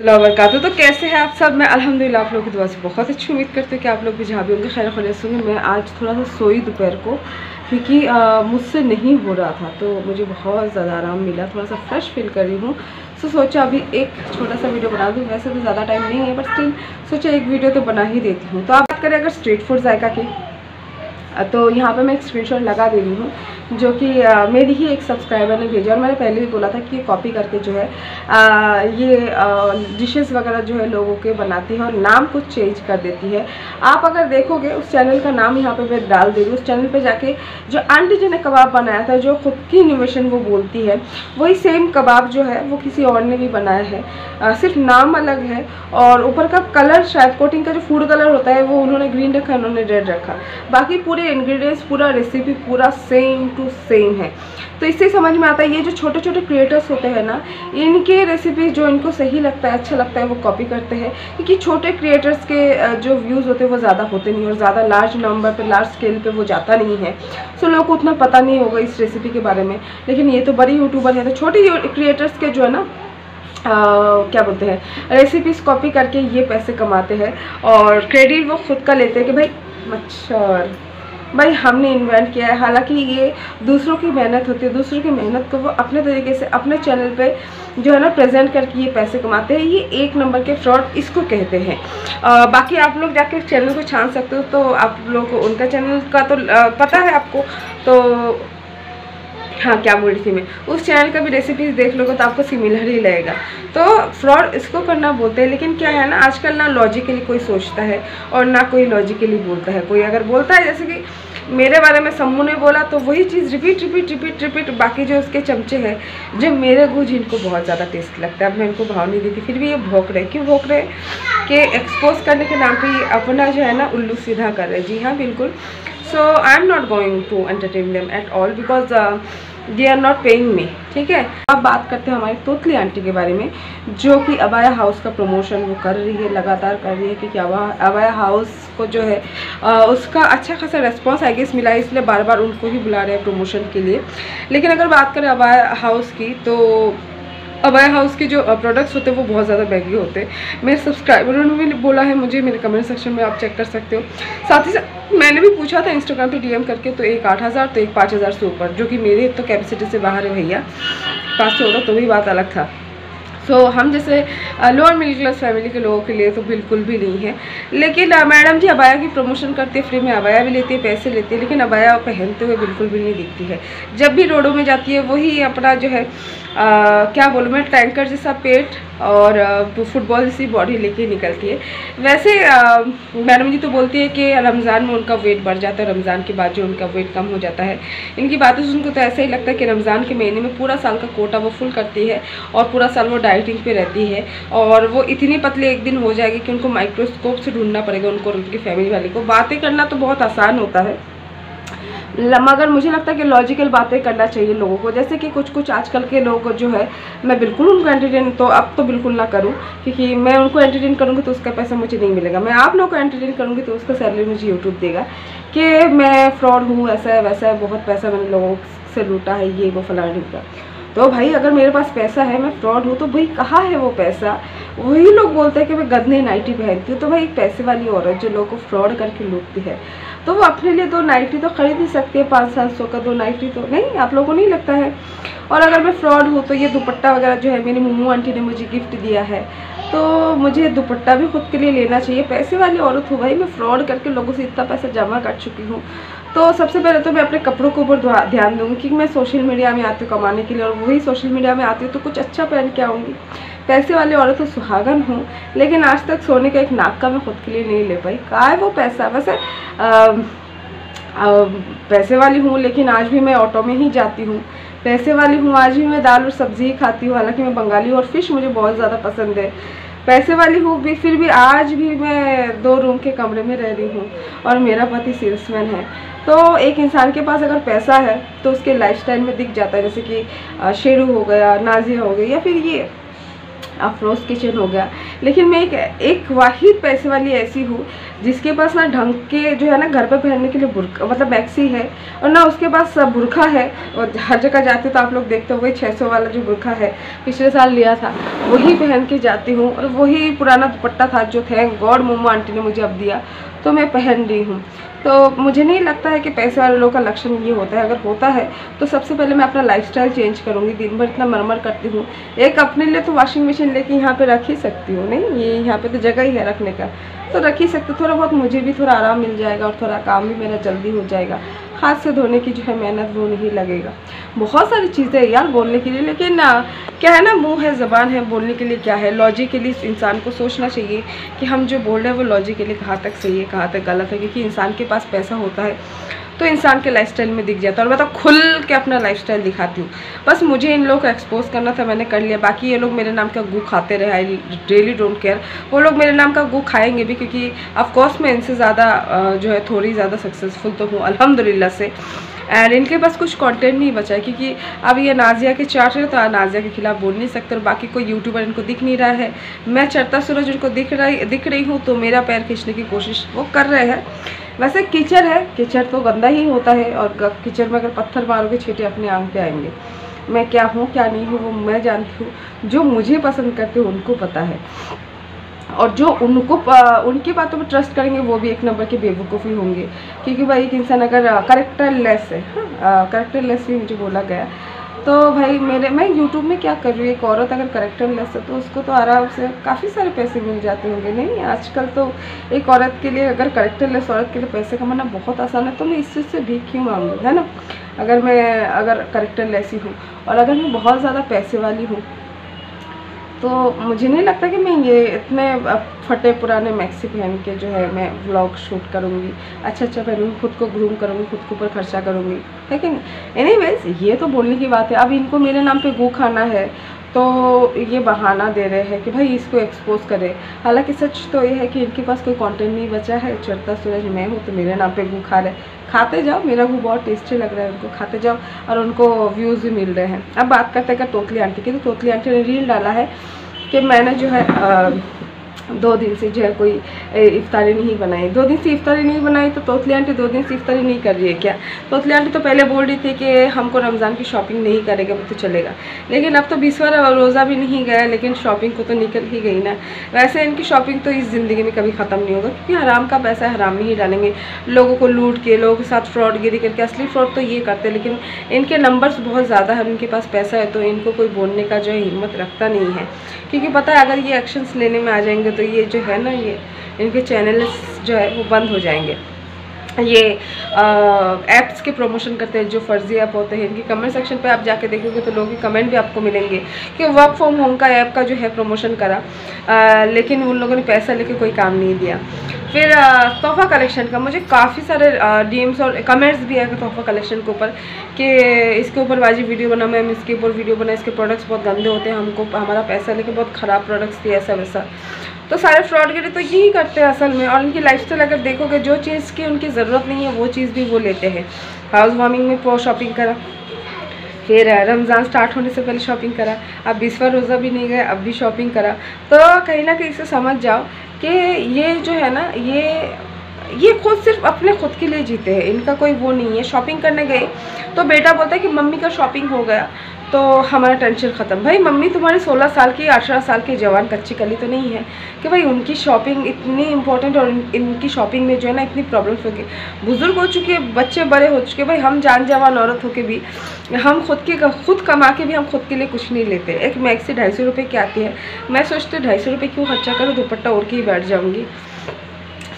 वर्का तो कैसे हैं आप सब? मैं अल्हम्दुलिल्लाह आप लोगों की दुआ से बहुत अच्छी उम्मीद करती हूँ कि आप लोग भी जहाँ भी होंगे खैर खैर होंगे। मैं आज थोड़ा सा सोई दोपहर को क्योंकि मुझसे नहीं हो रहा था तो मुझे बहुत ज़्यादा आराम मिला, थोड़ा सा फ्रेश फील कर रही हूँ। सो सोचा अभी एक छोटा सा वीडियो बना दूँ। वैसे तो ज़्यादा टाइम नहीं है बट स्टिल सोचा एक वीडियो तो बना ही देती हूँ। तो आप बात करें अगर स्ट्रीट फ़ूड जायका की तो यहाँ पर मैं एक स्क्रीन लगा दे रही हूँ। जो कि मेरी ही एक सब्सक्राइबर ने भेजा और मैंने पहले भी बोला था कि कॉपी करके जो है आ, ये डिशेस वगैरह जो है लोगों के बनाती है और नाम कुछ चेंज कर देती है। आप अगर देखोगे उस चैनल का नाम यहाँ पे मैं डाल दे रही हूँ। उस चैनल पे जाके जो आंटी जी ने कबाब बनाया था जो खुद की इनोवेशन वो बोलती है वही सेम कबाब जो है वो किसी और ने भी बनाया है। आ, सिर्फ़ नाम अलग है और ऊपर का कलर शायद कोटिंग का जो फ़ूड कलर होता है वो उन्होंने ग्रीन रखा उन्होंने रेड रखा। बाकी पूरे इन्ग्रीडियंट्स पूरा रेसिपी पूरा सेम टू सेम है। तो इससे समझ में आता है ये जो छोटे छोटे क्रिएटर्स होते हैं ना इनके रेसिपीज़ जो इनको सही लगता है अच्छा लगता है वो कॉपी करते हैं। क्योंकि छोटे क्रिएटर्स के जो व्यूज़ होते हैं वो ज़्यादा होते नहीं और ज़्यादा लार्ज नंबर पर लार्ज स्केल पर वो जाता नहीं है। सो लोगों को उतना पता नहीं होगा इस रेसिपी के बारे में। लेकिन ये तो बड़ी यूट्यूबर है तो छोटे क्रिएटर्स के जो है ना Uh, क्या बोलते हैं रेसिपीज़ कॉपी करके ये पैसे कमाते हैं। और क्रेडिट वो खुद का लेते हैं कि भाई मच्छर। भाई हमने इन्वेंट किया है। हालाँकि ये दूसरों की मेहनत होती है दूसरों की मेहनत को वो अपने तरीके से अपने चैनल पे जो है ना प्रेजेंट करके ये पैसे कमाते हैं। ये एक नंबर के फ्रॉड इसको कहते हैं। बाकी आप लोग जाके चैनल को छान सकते हो तो आप लोगों को उनका चैनल का तो आ, पता है आपको तो हाँ क्या बोल रही थी मैं? उस चैनल का भी रेसिपीज़ देख लोगे तो आपको सिमिलर ही लगेगा। तो फ्रॉड इसको करना बोलते हैं, लेकिन क्या है ना, आजकल ना लॉजिकली कोई सोचता है और ना कोई लॉजिकली बोलता है। कोई अगर बोलता है, जैसे कि मेरे बारे में सम्मू ने बोला तो वही चीज़ रिपीट रिपीट रिपीट रिपीट बाकी जो उसके चमचे हैं, जो मेरे गुज, इनको बहुत ज़्यादा टेस्ट लगता है। अब मैं इनको भाव नहीं देती, फिर भी ये भोंक रहे क्यों भोंक रहे कि एक्सपोज करने के नाम पे ये अपना जो है ना, उल्लू सीधा कर रहे जी हाँ बिल्कुल। So I am not going to entertain them at all because they are not paying me ठीक है? अब बात करते हैं हमारी तोतली आंटी के बारे में जो कि अबाया हाउस का प्रमोशन वो कर रही है लगातार कर रही है क्योंकि अबा अबाया हाउस को जो है आ, उसका अच्छा खासा रेस्पॉन्स आई गेस मिला है इसलिए बार बार उनको ही बुला रहे हैं प्रमोशन के लिए। लेकिन अगर बात करें अबाया हाउस की तो अबाया हाउस के जो प्रोडक्ट्स होते हैं, वो बहुत ज़्यादा महँगे होते हैं। मेरे सब्सक्राइबरों ने भी बोला है मुझे, मेरे कमेंट सेक्शन में आप चेक कर सकते हो। साथ ही साथ, मैंने भी पूछा था इंस्टाग्राम पे डीएम करके तो एक आठ हज़ार तो एक पाँच हज़ार से ऊपर, जो कि मेरे तो कैपेसिटी से बाहर है भैया। पाँच सौ होगा तो भी बात अलग था। सो so, हम जैसे लोअर मिडिल क्लास फैमिली के लोगों के लिए तो बिल्कुल भी नहीं है। लेकिन मैडम जी अबाया की प्रमोशन करते फ्री में अबाया भी लेती है पैसे लेती है लेकिन अबाया पहनते हुए बिल्कुल भी नहीं दिखती है। जब भी रोडों में जाती है वही अपना जो है आ, क्या बोलूँ मैं टैंकर जैसा पेट और फुटबॉल जैसी बॉडी लेके निकलती है। वैसे मैडम जी तो बोलती है कि रमज़ान में उनका वेट बढ़ जाता है रमज़ान के बाद जो उनका वेट कम हो जाता है। इनकी बातें सुनकर तो ऐसा ही लगता है कि रमज़ान के महीने में पूरा साल का कोटा वो फुल करती है और पूरा साल वो डाइटिंग पे रहती है और वो इतनी पतली एक दिन हो जाएगी कि उनको माइक्रोस्कोप से ढूंढना पड़ेगा उनको उनकी फैमिली वाले को। बातें करना तो बहुत आसान होता है। मगर मुझे लगता है कि लॉजिकल बातें करना चाहिए लोगों को। जैसे कि कुछ कुछ आजकल के लोग जो है, मैं बिल्कुल उनको एंटरटेन तो अब तो बिल्कुल ना करूँ, क्योंकि मैं उनको एंटरटेन करूँगी तो उसका पैसा मुझे नहीं मिलेगा। मैं आप लोग को एंटरटेन करूँगी तो उसका सैलरी मुझे यूट्यूब देगा कि मैं फ्रॉड हूँ, ऐसा है, वैसा है, बहुत पैसा मैंने लोगों से लूटा है, ये वो फलाने का। तो भाई, अगर मेरे पास पैसा है, मैं फ्रॉड हूँ तो भाई कहाँ है वो पैसा? वही लोग बोलते हैं कि मैं गदने नाइटी पहनती हूँ तो भाई एक पैसे वाली औरत जो लोगों को फ्रॉड करके लूटती है तो वो अपने लिए दो नाइटी तो खरीद ही सकती है, पाँच सात सौ का दो नाइटी तो नहीं, आप लोगों को नहीं लगता है? और अगर मैं फ्रॉड हूँ तो ये दुपट्टा वगैरह जो है, मेरी मम्मू आंटी ने मुझे गिफ्ट दिया है तो मुझे दुपट्टा भी खुद के लिए लेना चाहिए। पैसे वाली औरत हूँ भाई, मैं फ्रॉड करके लोगों से इतना पैसा जमा कर चुकी हूँ। तो सबसे पहले तो मैं अपने कपड़ों के ऊपर ध्यान दूँगी क्योंकि मैं सोशल मीडिया में आती हूँ कमाने के लिए और वही सोशल मीडिया में आती हूँ तो कुछ अच्छा पहन के आऊँगी। पैसे वाले औरत तो सुहागन हूँ, लेकिन आज तक सोने का एक नाक का मैं खुद के लिए नहीं ले पाई। कहा है वो पैसा? वैसे पैसे वाली हूँ, लेकिन आज भी मैं ऑटो में ही जाती हूँ। पैसे वाली हूँ, आज भी मैं दाल और सब्ज़ी ही खाती हूँ। हालाँकि मैं बंगाली और फ़िश मुझे बहुत ज़्यादा पसंद है। पैसे वाली हूँ भी, फिर भी आज भी मैं दो रूम के कमरे में रह रही हूँ और मेरा पति सेल्समैन है। तो एक इंसान के पास अगर पैसा है तो उसके लाइफस्टाइल में दिख जाता है, जैसे कि शेरू हो गया, नाजिया हो गई, या फिर ये अफरोज़ किचन हो गया। लेकिन मैं एक एक वाहिद पैसे वाली ऐसी हूँ, जिसके पास ना ढंग के जो है ना घर पर पहनने के लिए बुरका मतलब मैक्सी है, और ना उसके पास बुरखा है, और हर जगह जाते तो आप लोग देखते हो, वही छः सौ वाला जो बुरखा है, पिछले साल लिया था, वही पहन के जाती हूँ, और वही पुराना दुपट्टा था जो थैंक गॉड मोमो आंटी ने मुझे अब दिया तो मैं पहन रही हूँ। तो मुझे नहीं लगता है कि पैसे वाले लोगों का लक्षण ये होता है, अगर होता है तो सबसे पहले मैं अपना लाइफस्टाइल चेंज करूँगी, दिन भर इतना मरमर करती हूँ। एक अपने लिए तो वॉशिंग मशीन लेके यहाँ पे रख ही सकती हूँ। नहीं, ये यहाँ पे तो जगह ही है रखने का। तो रख ही सकते थोड़ा बहुत मुझे भी थोड़ा आराम मिल जाएगा और थोड़ा काम भी मेरा जल्दी हो जाएगा। हाथ से धोने की जो है मेहनत वो नहीं लगेगा। बहुत सारी चीज़ें यार बोलने के लिए, लेकिन क्या है ना, मुँह है, ज़बान है, बोलने के लिए क्या है? लॉजिकली इंसान को सोचना चाहिए कि हम जो बोल रहे हैं वो लॉजिकली कहाँ तक सही है, कहाँ तक गलत है, क्योंकि इंसान के पास पैसा होता है। तो इंसान के लाइफस्टाइल में दिख जाता है। और मैं तो खुल के अपना लाइफस्टाइल दिखाती हूँ। बस मुझे इन लोग को एक्सपोज करना था, मैंने कर लिया। बाकी ये लोग मेरे नाम का गु खाते रहे आई रियली डोंट केयर वो लोग मेरे नाम का गु खाएँगे भी क्योंकि ऑफकोर्स मैं इनसे ज़्यादा जो है थोड़ी ज़्यादा सक्सेसफुल तो हूँ अलहमदिल्ला से। एंड इनके पास कुछ कंटेंट नहीं बचा है, क्योंकि अब ये नाजिया के चार्ट है तो नाजिया के खिलाफ बोल नहीं सकते और बाकी कोई यूट्यूबर इनको दिख नहीं रहा है। मैं चढ़ता सूरज उनको दिख रही दिख रही हूँ तो मेरा पैर खींचने की कोशिश वो कर रहे हैं। वैसे कीचड़ है, कीचड़ तो गंदा ही होता है, और कीचड़ में अगर पत्थर मारोगे, छीटे अपने आँख पे आएँगे। मैं क्या हूँ, क्या नहीं हूँ, वो मैं जानती हूँ, जो मुझे पसंद करते हैं, उनको पता है। और जो उनको उनकी बातों पर ट्रस्ट करेंगे, वो भी एक नंबर के बेवकूफ़ी होंगे। क्योंकि भाई एक इंसान अगर करेक्टर लेस है करेक्टर लेस भी मुझे बोला गया तो भाई मेरे, मैं यूट्यूब में क्या कर रही हूँ, एक औरत अगर करेक्टर लेस है तो उसको तो आराम से काफ़ी सारे पैसे मिल जाते होंगे। नहीं, आजकल तो एक औरत के लिए अगर करेक्टर लेस औरत के लिए पैसे कमाना बहुत आसान है तो मैं इस चीज़ से भी क्यों मांगू है ना? अगर मैं, अगर करेक्टर लेस ही हूँ और अगर मैं बहुत ज़्यादा पैसे वाली हूँ तो मुझे नहीं लगता कि मैं ये इतने फटे पुराने मैक्सी पहन के जो है मैं व्लॉग शूट करूँगी। अच्छा अच्छा पहनूँगी, खुद को ग्रूम करूँगी, खुद के ऊपर खर्चा करूँगी। है कि नहीं? एनी ये तो बोलने की बात है। अब इनको मेरे नाम पे गो खाना है। तो ये बहाना दे रहे हैं कि भाई इसको एक्सपोज करें। हालाँकि सच तो ये है कि इनके पास कोई कंटेंट नहीं बचा है। चढ़ता सूरज मैं हूँ तो मेरे नाम पे गू खा रहे खाते जाओ मेरा गू बहुत टेस्टी लग रहा है उनको। खाते जाओ और उनको व्यूज़ भी मिल रहे हैं। अब बात करते हैं तोतली आंटी की। तो तोतली आंटी ने रील डाला है कि मैंने जो है आ, दो दिन से जो है कोई इफ्तारी नहीं बनाई। दो दिन से इफ्तारी नहीं बनाई तो तोतली आंटी दो दिन से इफ्तारी नहीं कर रही है क्या? तोतली आंटी तो पहले बोल रही थी कि हमको रमज़ान की शॉपिंग नहीं करेगा, वो तो चलेगा। लेकिन अब तो बीसवा रोज़ा भी नहीं गया, लेकिन शॉपिंग को तो निकल ही गई ना। वैसे इनकी शॉपिंग तो इस ज़िंदगी में कभी ख़त्म नहीं होगा, क्योंकि हराम का पैसा हराम में ही डालेंगे। लोगों को लूट के, लोगों के साथ फ्रॉड, गिरी करके, असली फ्रॉड तो ये करते लेकिन इनके नंबर्स बहुत ज़्यादा है, उनके पास पैसा है तो इनको कोई बोलने का जो है हिम्मत रखता नहीं है। क्योंकि पता है, अगर ये एक्शंस लेने में आ जाएँगे तो ये जो है ना ये इनके चैनल्स जो है वो बंद हो जाएँगे। ये ऐप्स के प्रमोशन करते हैं जो फर्जी ऐप होते हैं इनकी कमेंट सेक्शन पे आप जाके देखोगे तो लोगों के कमेंट भी आपको मिलेंगे कि वर्क फ्रॉम होम का ऐप का जो है प्रमोशन करा। आ, लेकिन उन लोगों ने पैसा लेके कोई काम नहीं दिया। फिर तोहफ़ा कलेक्शन का मुझे काफ़ी सारे डीएम्स और कमेंट्स भी आए तोहफ़ा कलेक्शन के ऊपर कि इसके ऊपर बाजी वीडियो बना मैम इसके ऊपर वीडियो बना इसके प्रोडक्ट्स बहुत गंदे होते हैं हमको हमारा पैसा लेके बहुत ख़राब प्रोडक्ट्स दिए ऐसा वैसा तो सारे फ्रॉड गिरे तो यही करते हैं असल में। और उनकी लाइफस्टाइल अगर देखोगे, जो चीज़ की उनकी ज़रूरत नहीं है, वो चीज़ भी वो लेते हैं। हाउस वार्मिंग में शॉपिंग करा। फिर रमज़ान स्टार्ट होने से पहले शॉपिंग करा। अब बीसवा रोज़ा भी नहीं गए अब भी शॉपिंग करा। तो कहीं ना कहीं से समझ जाओ कि ये जो है ना, ये ये खुद सिर्फ़ अपने खुद के लिए जीते हैं। इनका कोई वो नहीं है। शॉपिंग करने गए तो बेटा बोलता है कि मम्मी का शॉपिंग हो गया। तो हमारा टेंशन ख़त्म। भाई, मम्मी तुम्हारे 16 साल की 18 साल की जवान कच्ची कली तो नहीं है कि भाई उनकी शॉपिंग इतनी इंपॉर्टेंट और इनकी शॉपिंग में जो है ना इतनी प्रॉब्लम्स होगी। बुज़ुर्ग हो चुके बच्चे बड़े हो चुके भाई, हम जान जवान औरत हो के भी, हम खुद के खुद कमा के भी हम खुद के लिए कुछ नहीं लेते। एक मैक्सी ढाई सौ रुपये की आती है। मैं सोचती हूँ, ढाई सौ रुपये क्यों खर्चा करूँ? दुपट्टा ओढ़ के ही बैठ जाऊँगी।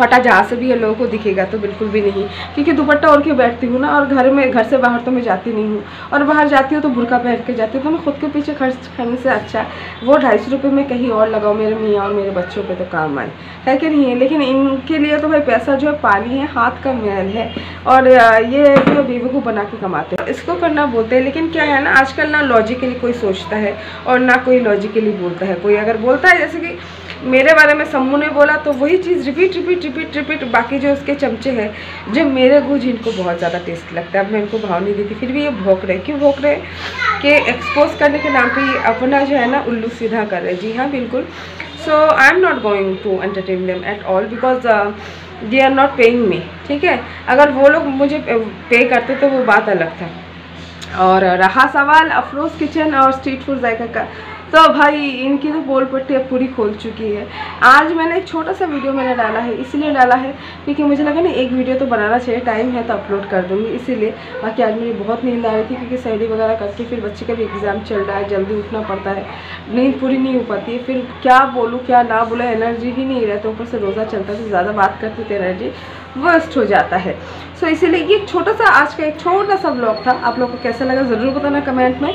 फटा जहाँ से भी है लोगों को दिखेगा तो बिल्कुल भी नहीं। क्योंकि दुपट्टा ओढ़ के बैठती हूँ ना और घर में, घर से बाहर तो मैं जाती नहीं हूँ। और बाहर जाती हूँ तो बुरका पहन के जाती हूँ तो मैं खुद के पीछे खर्च करने से अच्छा। वो ढाई सौ रुपये में कहीं और लगाऊँ मेरे मियाँ और मेरे बच्चों पर तो काम आए। है कि नहीं है? लेकिन इनके लिए तो भाई पैसा जो है पानी है, हाथ का मैल है। और ये जो बेवकूफ़ बना के कमाते हैं। इसको करना बोलते हैं, लेकिन क्या है ना, आजकल ना लॉजिकली कोई सोचता है और ना कोई लॉजिकली बोलता है। कोई अगर बोलता है, जैसे कि मेरे बारे में सम्मू ने बोला तो वही चीज़ रिपीट रिपीट रिपीट रिपीट बाकी जो उसके चमचे हैं, जो मेरे गुज, इनको बहुत ज़्यादा टेस्ट लगता है। अब मैं इनको भाव नहीं देती, फिर भी ये भोंक रहे क्यों भोंक रहे कि एक्सपोज करने के नाम पे ये अपना जो है ना, उल्लू सीधा कर रहे जी हाँ बिल्कुल। So I am not going to entertain them at all because they are not paying me ठीक है? अगर वो लोग मुझे पे करते तो वो बात अलग था। और रहा सवाल, अफरोज़ किचन और स्ट्रीट फ़ूड जायका का तो भाई इनकी तो पोल पट्टी अब पूरी खोल चुकी है। आज मैंने एक छोटा सा वीडियो मैंने डाला है इसलिए डाला है क्योंकि मुझे लगा ना एक वीडियो तो बनाना चाहिए टाइम है तो अपलोड कर दूँगी इसीलिए बाकी आज मुझे बहुत नींद आ रही थी क्योंकि स्टडी वगैरह करके फिर बच्चे का भी एग्ज़ाम चल रहा है जल्दी उठना पड़ता है नींद पूरी नहीं हो पाती है फिर क्या बोलूँ क्या ना बोलो एनर्जी ही नहीं रहता ऊपर से रोज़ा चलता है तो ज़्यादा बात करती तो एनर्जी वर्स्ट हो जाता है। सो so, इसीलिए ये छोटा सा आज का एक छोटा सा ब्लॉग था आप लोग को कैसा लगा ज़रूर बताना कमेंट में।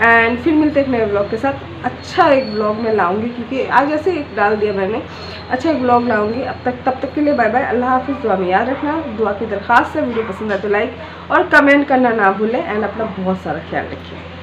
एंड फिर मिलते एक नए ब्लॉग के साथ। अच्छा एक ब्लॉग मैं लाऊँगी क्योंकि आज ऐसे एक डाल दिया मैंने। अच्छा एक ब्लॉग लाऊँगी। अब तक, तब तक के लिए बाय बाय अल्लाह हाफिज़। दुआ में याद रखना। दुआ की दरख्वास्त है। वीडियो पसंद आए तो लाइक और कमेंट करना ना भूलें। एंड अपना बहुत सारा ख्याल रखिए।